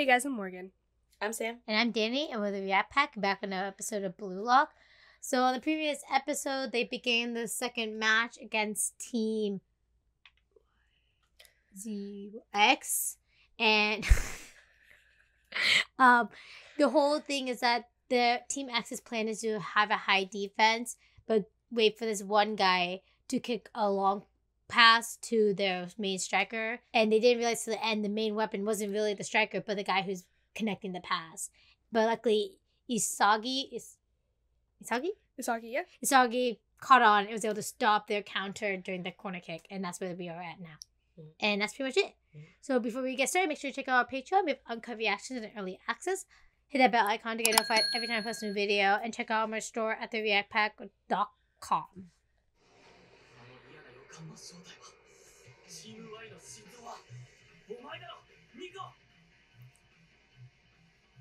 Hey guys, I'm Morgan. I'm Sam. And I'm Dani, and we're the React Pack back on an episode of Blue Lock. So, on the previous episode, they began the second match against Team ZX. And um, the whole thing is that the Team X's plan is to have a high defense, but wait for this one guy to kick a long pass to their main striker. And they didn't realize to the end the main weapon wasn't really the striker, but the guy who's connecting the pass. But luckily, Isagi is Isagi? Isagi, yeah. Isagi caught on and was able to stop their counter during the corner kick, and that's where we are at now. Mhm. And that's pretty much it. Mhm. So before we get started, make sure to check out our Patreon. We have uncut reactions and early access. Hit that bell icon to get notified every time I post a new video, and check out my store at thereactpack.com. あの正体はチーム Y の心臓はお前だろ。ニコ。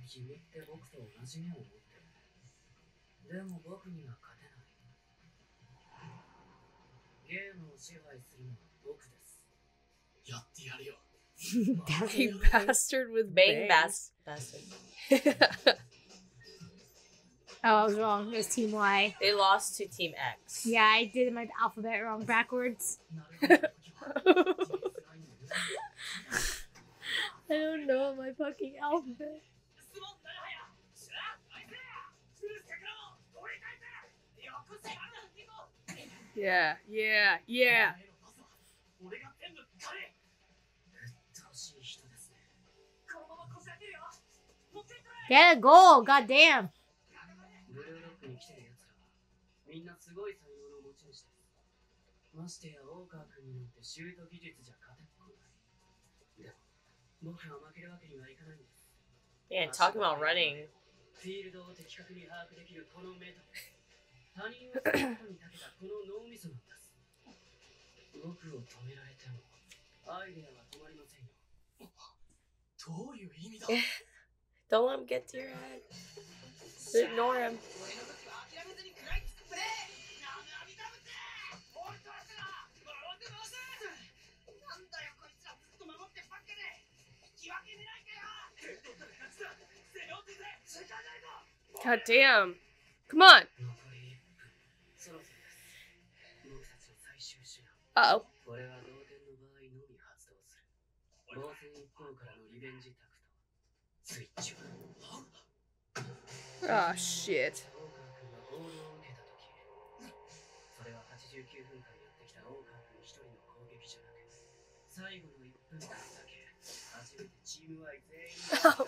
君って僕と同じ目を持ってるでも僕には勝てない。ゲームを支配するのは僕です。やってやるよ。A bastard. with Bang bangs. bas- bastard. Oh, I was wrong. It was Team Y. They lost to Team X. Yeah, I did my alphabet wrong backwards. I don't know my fucking alphabet. Yeah, yeah, yeah. Get a goal, goddamn. ブルーロックに来てる奴らはみんなすごい才能の持ち主ですましてや大川君になんてシュート技術じゃ勝てっこないでも僕は負けるわけにはいかないんです Yeah, talking about running. フィールドを的確に把握できるこの目と他人を救うことに長けたこの脳みそなんです僕を止められてもアイデアは止まりませんよどういう意味だ Don't let him get to your head. Ignore him. God damn. Come on. Uh oh. Ah, oh, shit. Oh,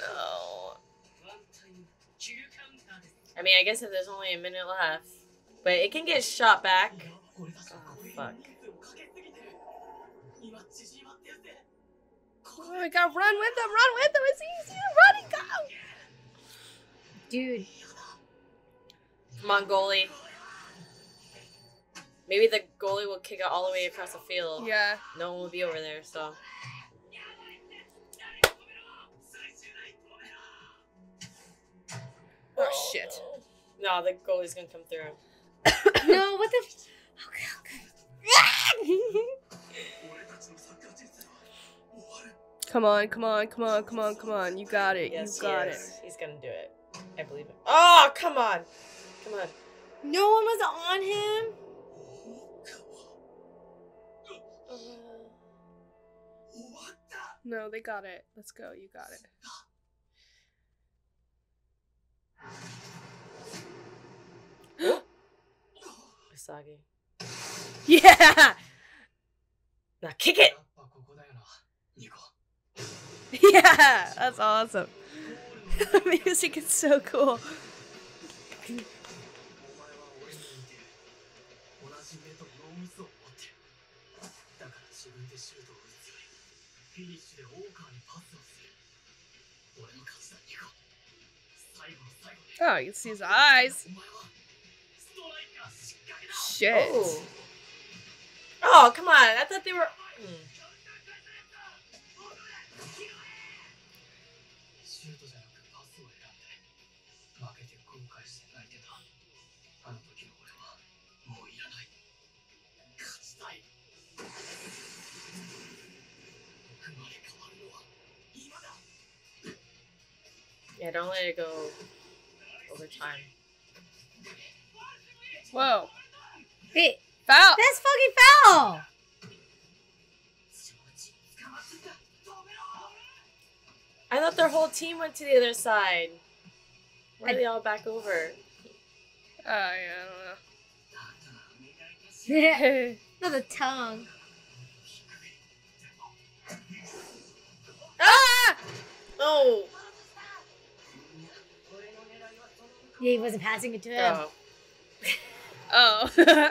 no. I mean, I guess if there's only a minute left. But it can get shot back. Oh, fuck. Oh my god, run with them, run with them, it's easy, run and go! Dude. Come on, goalie. Maybe the goalie will kick it all the way across the field. Yeah. No one will be over there, so. Oh, shit. No, the goalie's gonna come through. no, what the? come on, come on, come on, come on, come on. You got it. Yes, you got yes. it. Oh, come on. Come on. No one was on him. No, they got it. Let's go. You got it. Yeah. Now kick it. Yeah, that's awesome. the music is so cool. Oh, you can see his eyes. Shit. Oh, oh come on. I thought they were. Mm. Yeah, don't let it go over time. Whoa. Wait, Foul. that's fucking foul. I thought their whole team went to the other side. Why are they all back over? Oh, yeah, I don't know. Not the tongue. Ah! Oh. Yeah, he wasn't passing it to him. Oh. oh.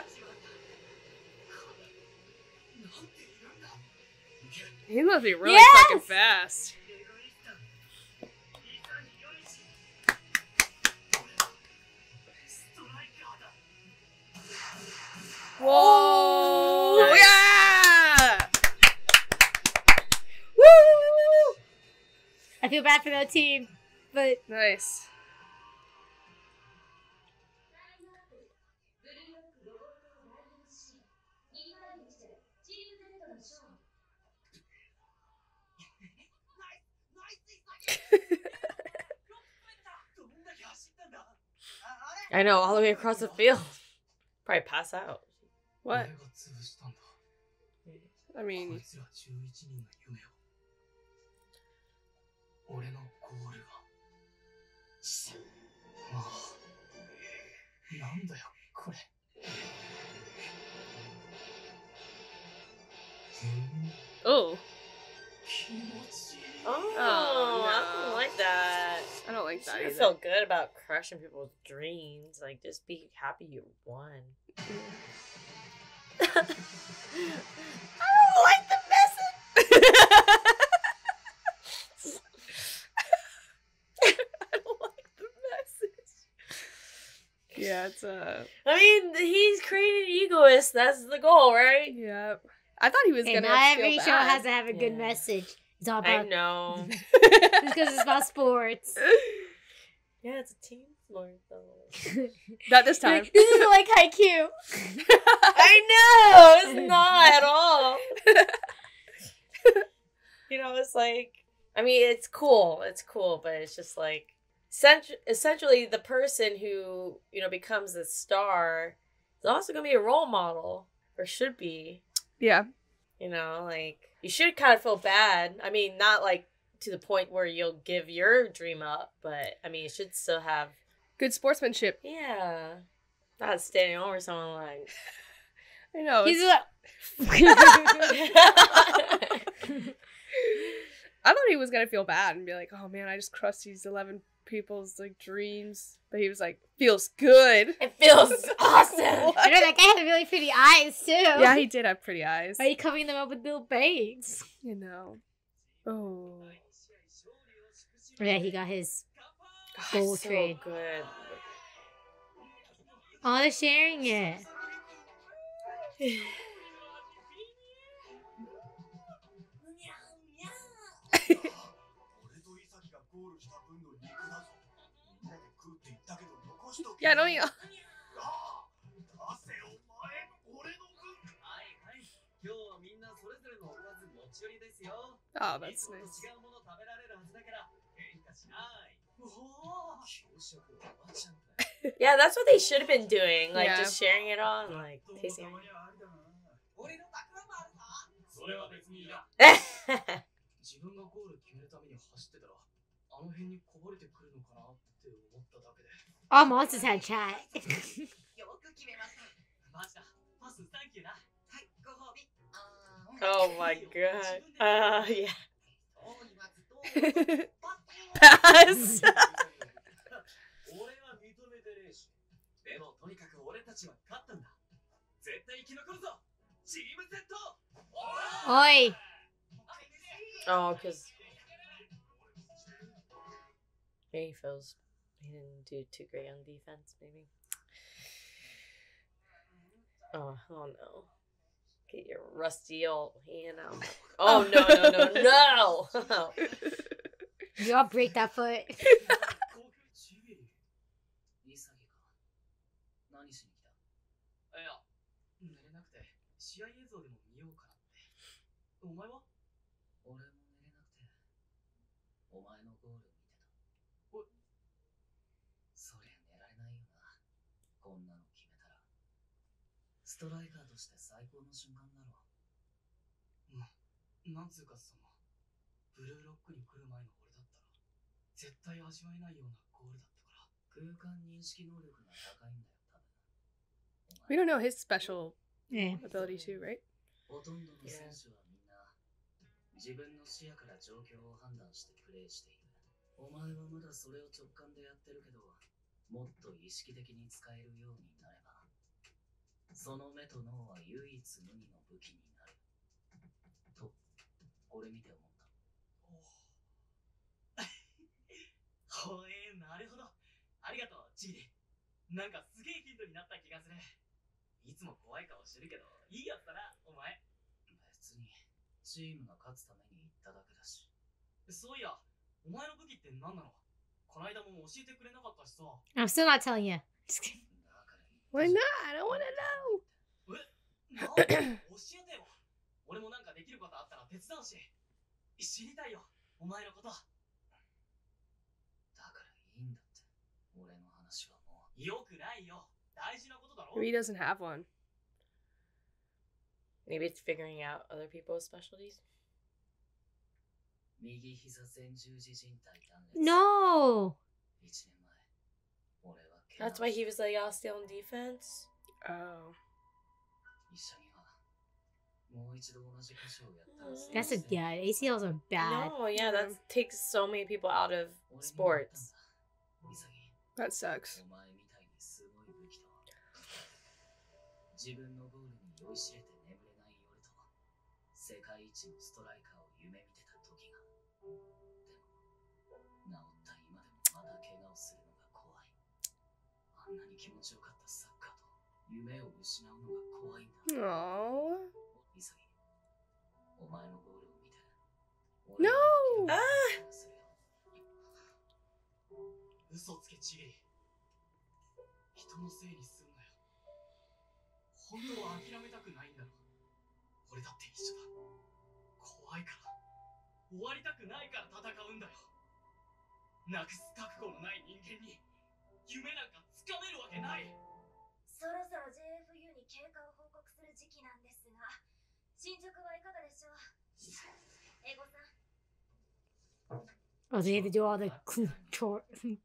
he must be really Yes! fucking fast. Whoa! Nice. Yeah! Woo! I feel bad for that team, but Nice. I know, all the way across the field. Probably pass out. What? I mean. Oh. Oh, oh. I don't like that. I don't like You that shouldn't feel good about crushing people's dreams. Like, just be happy you won. I don't like the message. I don't like the message. yeah, it's uh, I mean, he's created an egoist. That's the goal, right? yeah. I thought he was hey, gonna. not feel every show bad. has to have a good Yeah. message. It's all I know. just because it's about sports. yeah, it's a team sport, though. Not this time. this is like Haikyuu. I know it's not at all. you know, it's like I mean, it's cool. It's cool, but it's just like cent- essentially the person who you know becomes the star is also gonna be a role model, or should be. yeah. You know, like you should kind of feel bad. I mean, not like to the point where you'll give your dream up, but I mean, you should still have Good sportsmanship. yeah, not standing over someone like. I know. He's like, I thought he was gonna feel bad and be like, "Oh man, I just crushed these eleven people's like dreams," but he was like, "Feels good." It feels awesome. you know that guy had really pretty eyes too. Yeah, he did have pretty eyes. Why are you covering them up with little bangs? You know. Oh. Yeah, he got his. Gosh, Gold so trade. good. Oh, they're sharing it. はいはい。今日はみんなそれぞれのおかず持ち寄りですよ。 Oh, that's いつもと nice. 違うもの食べられるはずだから喧嘩しない。おお。給食おばちゃんだ。 Yeah, that's what they should have been doing. Like Yeah. just sharing it all and like tasting たまにはありだな俺の宝もあるさ。それは別にいいや it. あの辺にこぼれてくるのかなって思っただけで All monsters had chat. よく決めますマジだ。パスサンキューな。はいご褒美あー oh my god. Uh, Pass. 俺は認めてねえし。でもとにかく俺たちは勝ったんだ。絶対生き残るぞ。チーム Z。Oi. Oh, because maybe he feels he didn't do too great on defense. Maybe. Oh, oh no. Get your rusty old hand out. Oh. oh no no no no! You all break that foot. ストライカーとして最高の瞬間だろなんつうかそのブルーロックに来る前の俺だったら絶対味わえないようなゴールだったから。空間認識能力が高いんだよ多分。We don't know his special Yeah. ability too, right? ほとんどの選手はみんな自分の視野から状況を判断してプレーしている。お前はまだそれを直感でやってるけどもっと意識的に使えるようにその目と脳は唯一無二の武器になる。とこれ見て思った。ほえー、なるほど。ありがとうチビリ。なんかすげえヒントになった気がする。いつも怖い顔してるけどいいやつだなお前。別にチームが勝つために言っただけだし。そういやお前の武器って何なの？こないだも教えてくれなかったしさ。I'm still not telling you. Why じ not? ゃん I don't want to know. なんで教えてよ俺もなんかできることあったら手伝うし知りたいよお前のことだからいいんだって俺の話はもうよくないよ大事なことだろ He doesn't have one. Maybe it's figuring out other people's specialties. 右膝前十字靭帯断裂 No. 1年前俺は怪我 that's why he was like, I'll stay on defense. Oh. Mm-hmm. That's a yeah. ACLs are bad. No, yeah, that takes so many people out of sports. That sucks. あんなに気持ちよかったサッカーと夢を失うのが怖いんだ。Aww. 潔お前のゴールを見て No! 俺は諦めない気がするよ。嘘つけちびり。人のせいにすんなよ。本当は諦めたくないんだろ。俺だって一緒だ。怖いから。終わりたくないから戦うんだよ。なくす覚悟のない人間に夢なんかつかめるわけないそろそろ JFU に経過を報告する時期なんですが進捗はいかがでしょう英語さん Oh, so you had to do all the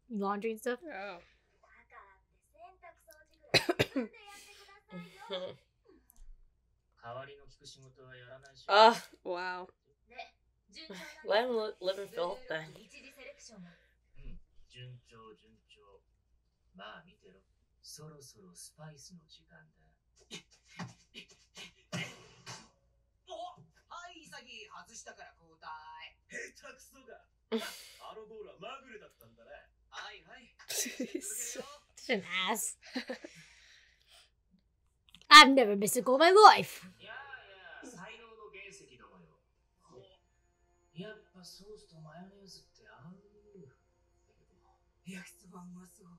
laundry and stuff? Oh. oh, wow. Let him live and feel thing. まあ見てろ。そろそろスパイスの時間だ。おはい潔外したから交代下手くそがあのゴールはまぐれだったんだねはいはい続 Jeez. けるよ Such an ass. I've never missed a goal in my life. いやいや、才能の原石どもよ。やっぱソースとマヨネーズって合う。焼きそばうまそうう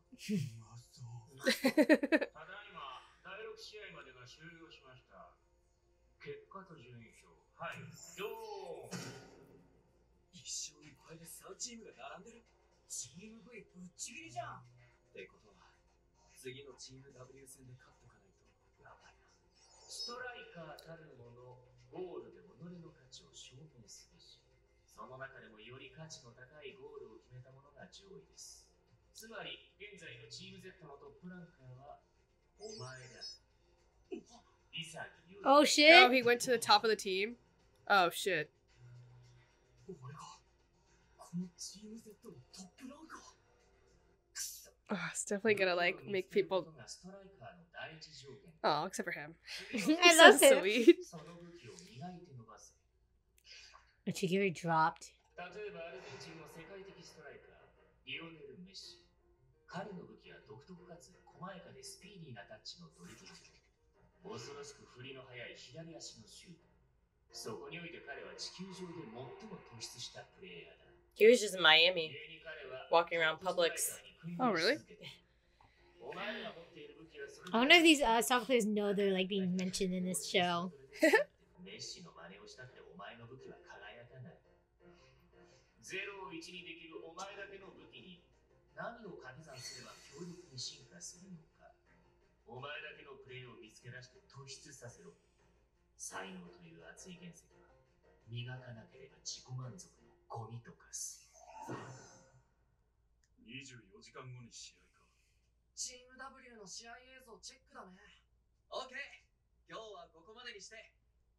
まそうただいま、第6試合までが終了しました。結果と順位表。はい、どう一勝一敗で3チームが並んでるチーム V ぶっちぎりじゃんってことは次のチーム W 戦で勝っとかないとやばいなストライカーたるもの、ゴールで己の価値を証明すべし。その中でもより価値の高いゴールを決めたものが上位です。つまり、現在のチーム Z のトップランカーは、お前だ。潔よ Oh Oh, shit. he went to the top of the team? Oh, shit. 俺がこのチーム Z のトップランカー Oh, it's definitely gonna, like, make people. ストライカーの第一条件 Oh, except for him. I He's love so him. sweet. その武器を磨いて伸ばす。 Chigiri dropped. 例えばアルゼンチンの世界的ストライカー、リオネル・メッシ。 彼の武器は独特かつ細やかでスピーディーなタッチのドリブル。恐ろしく振りの速い左足のシュート。そこにおいて彼は地球上で最も突出したプレイヤーだ。 He was just in Miami. 故に彼は Walking around Publix. Oh, really? お前らが持っている武器はそれ I wonder if these uh, soccer players know they're like being mentioned in this show. 何を掛け算すれば強力に進化するのか。お前だけのプレーを見つけ出して突出させろ。才能という熱い原石は、磨かなければ自己満足のゴミと化す。24時間後に試合か。チーム W の試合映像チェックだね。オッケー今日はここまでにして、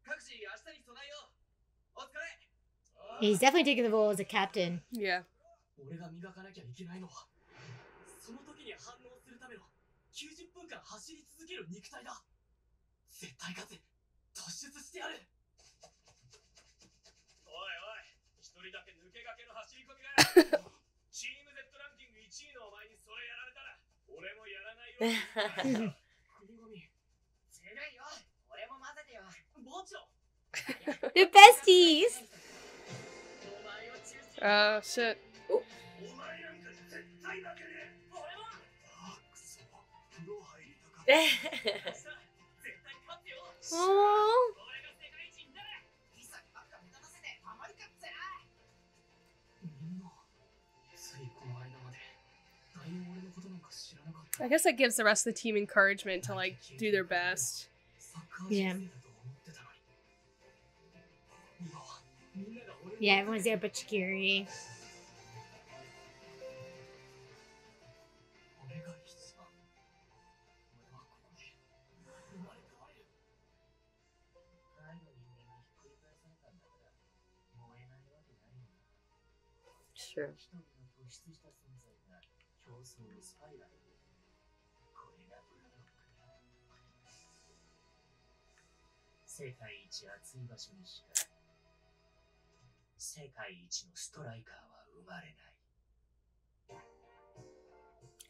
各自明日に備えようお疲れ He's definitely taking the role as a captain. Yeah. 俺が磨かなきゃいけないのは、その時に反応するための90分間走り続ける肉体だ。絶対勝つ。突出してやる。おいおい一人だけ抜け駆けの走り込みがチーム Z ランキング1位のお前にそれやられたら俺もやらないよ。国 神ずるいよ。俺も混ぜてよ。もちろん。They're besties. Oh shit. お前なんか絶対負けねえ俺もあくそ風呂入りたかった明日絶対勝つよ Aww. 俺が世界一になるいざばっか目立たせてあまりかっぜみんなついこの間まで誰も俺のことなんか知らなかった I guess that gives the rest of the team encouragement to like do their best. サッカー Yeah. 人生だと思ってたのに今はみんなが俺の Yeah, everyone's there but Chikiri. だ世界一熱い場所にしか世界一のストライカーは生まれない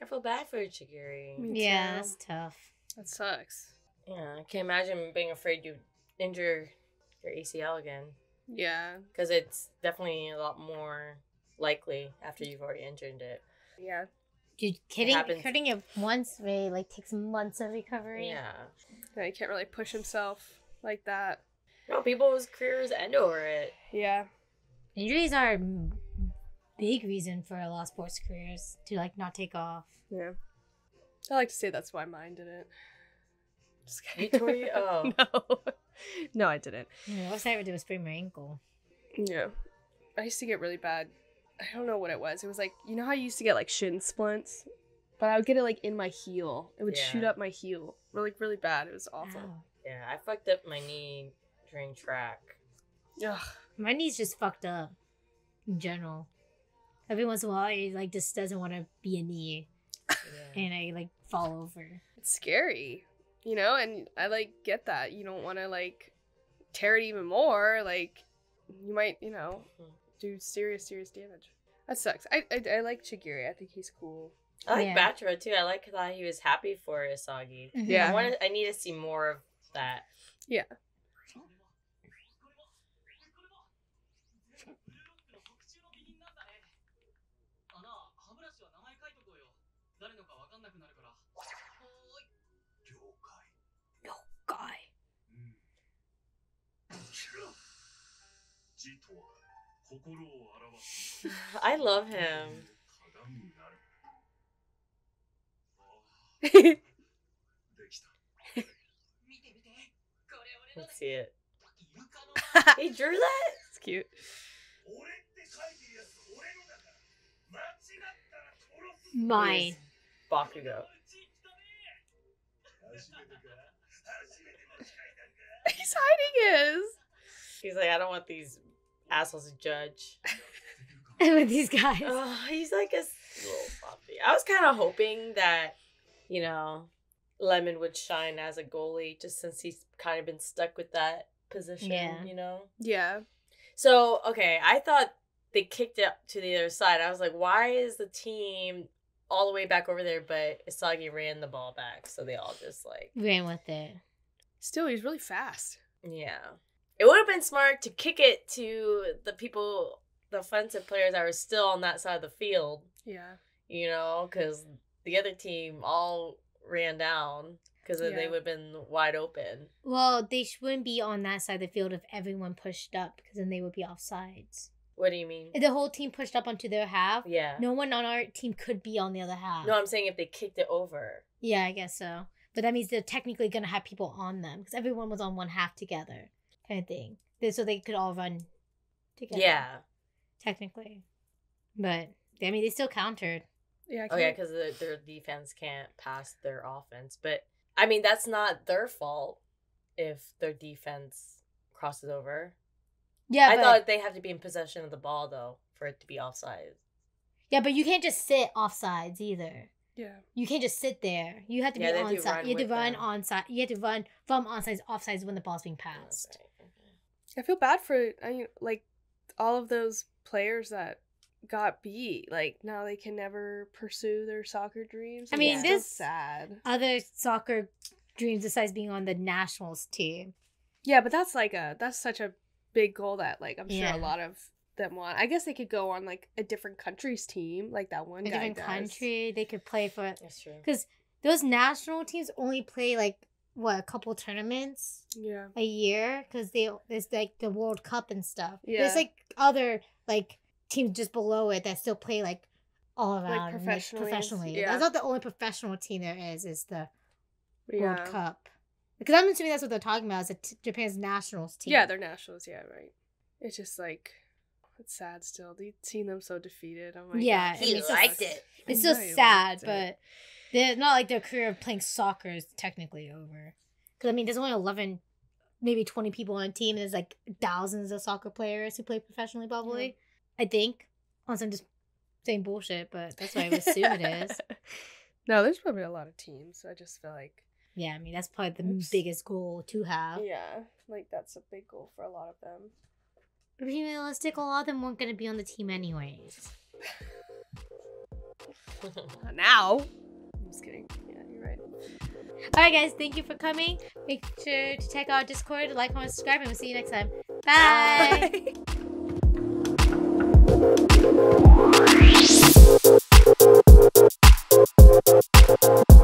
I feel bad for Chigiri. Me Yeah, too. that's tough. That sucks. Yeah, I can't imagine being afraid you injure your ACL again. Yeah. Because it's definitely a lot more likely after you've already injured it. Yeah. Dude, hitting, happens. hurting it once really like takes months of recovery. Yeah. Yeah, he can't really push himself like that. No, people's careers end over it. Yeah. Injuries are a m- big reason for a lot of sports careers to like not take off. Yeah. I like to say that's why mine didn't. Just You kidding. tore your- oh. no. no, I didn't. Yeah, what's I ever do was sprain my ankle. Yeah. I used to get really bad. I don't know what it was. It was like, you know how you used to get like shin splints? But I would get it like in my heel. It would shoot up my heel. Really, really bad. It was awful. Ow. Yeah, I fucked up my knee during track. Ugh. My knee's just fucked up in general. Every once in a while, it like just doesn't want to be a knee, Yeah. and I like fall over. It's scary. You know, and I like get that. You don't want to like tear it even more. Like, you might, you know, Mhm. Do serious, serious damage. That sucks. I, I, I like Chigiri. I think he's cool. I like Yeah. Bachira too. I like that he was happy for Isagi. Mm-hmm. Yeah. I want. I need to see more of that. こ I love him. Let's see it. he drew that? It's cute. Mine. Bakugo. He's hiding his. He's like, I don't want these assholes to judge. and with these guys. Oh, he's like a s- little floppy. I was kind of hoping that, you know, Lemon would shine as a goalie just since he's kind of been stuck with that position, Yeah. you know? Yeah. So, okay, I thought they kicked it to the other side. I was like, why is the team all the way back over there, but Isagi ran the ball back? So they all just like, Ran with it. Still, he's really fast. yeah. It would have been smart to kick it to the people, the offensive players that were still on that side of the field, Yeah. you know, because the other team all ran down because then they would have been wide open. Well, they sh- wouldn't be on that side of the field if everyone pushed up, because then they would be off sides. What do you mean? If the whole team pushed up onto their half, Yeah. no one on our team could be on the other half. No, I'm saying if they kicked it over. Yeah, I guess so. but that means they're technically gonna have people on them because everyone was on one half together, kind of thing. So they could all run together. Yeah. technically, but I mean they still countered. Yeah. Oh yeah, because their, their defense can't pass their offense. But I mean, that's not their fault if their defense crosses over. Yeah, I but, thought they have to be in possession of the ball though for it to be offside. yeah, but you can't just sit offsides either. yeah. You can't just sit there. You have to Yeah, be to onside. You have to run them. onside. You have to run from onsides, offsides when the ball's being oh, passed. I feel bad for I mean, like all of those players that got beat. Like now they can never pursue their soccer dreams. I mean, so this- sad. Other soccer dreams besides being on the nationals team. Yeah, but that's like a that's such a big goal that like I'm sure Yeah. a lot of them want. I guess they could go on like a different country's team, like that one A guy different does. country, they could play for That's true. because those national teams only play like what a couple tournaments Yeah. a year because they there's like the World Cup and stuff. Yeah. There's like other like teams just below it that still play like all around and, like, professionally, professionally. yeah. That's not the only professional team there is. Is the Yeah. World Cup because I'm assuming that's what they're talking about. Is t- Japan's nationals team? Yeah, they're nationals. Yeah, right. It's just like it's sad still. You've seen them so defeated. Oh my Yeah, gosh, I mean, He it's liked it. It's know so sad, but it. They're not like their career of playing soccer is technically over. Because I mean, there's only eleven, maybe twenty people on a team, and there's like thousands of soccer players who play professionally. Probably, I think. Unless I'm just saying bullshit, but that's what I would assume it is. no, there's probably a lot of teams. I just feel like Yeah, I mean that's probably the Oops. biggest goal to have. yeah, like that's a big goal for a lot of them. But being realistic, a lot of them weren't going to be on the team anyways. Now. Just kidding. Yeah, you're right. Alright guys, thank you for coming. Make sure to check out Discord, like, comment, subscribe, and we'll see you next time. Bye. Bye.